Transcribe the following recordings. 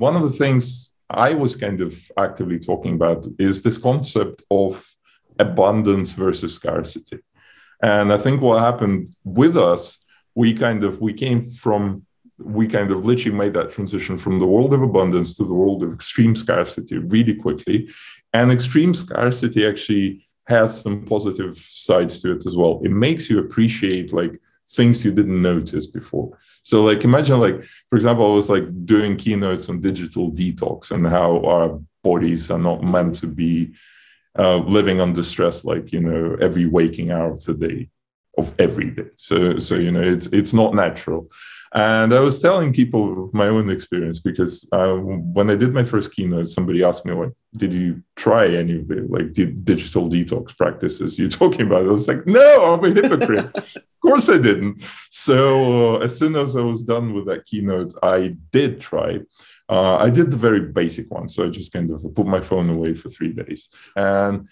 one of the things I was kind of actively talking about is this concept of abundance versus scarcity. And I think what happened with us, we kind of we came from we kind of literally made that transition from the world of abundance to the world of extreme scarcity really quickly. And extreme scarcity actually has some positive sides to it as well. It makes you appreciate like things you didn't notice before. So like imagine like for example, I was like doing keynotes on digital detox and how our bodies are not meant to be uh, living under stress like you know every waking hour of the day of every day. So so you know it's it's not natural. And I was telling people my own experience because uh, when I did my first keynote, somebody asked me, "Like, did you try any of the like digital detox practices you're talking about?" I was like, "No, I'm a hypocrite. Of course I didn't." So uh, as soon as I was done with that keynote, I did try. Uh, I did the very basic one, so I just kind of put my phone away for three days, and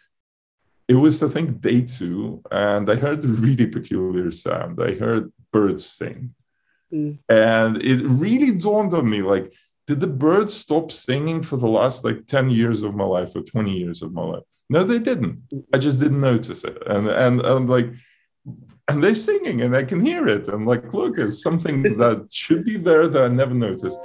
it was I think day two, and I heard a really peculiar sound. I heard birds sing Mm. And it really dawned on me like, did the birds stop singing for the last like 10 years of my life or 20 years of my life? No, they didn't. I just didn't notice it. And and and like and they're singing and I can hear it. I'm like, look, it's something that should be there that I never noticed.